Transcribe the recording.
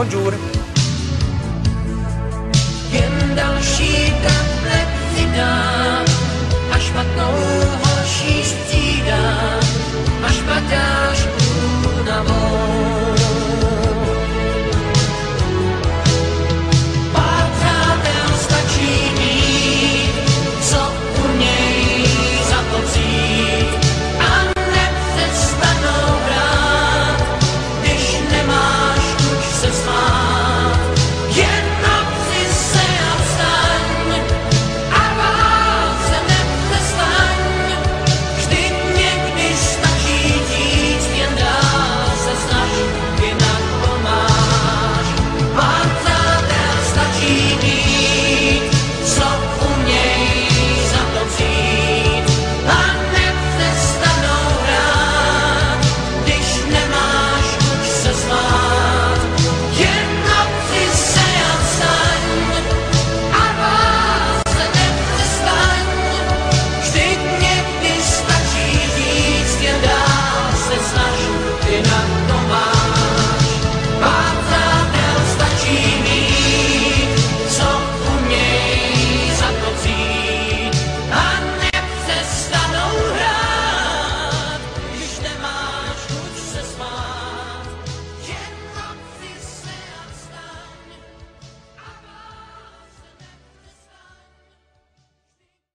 Bonjour.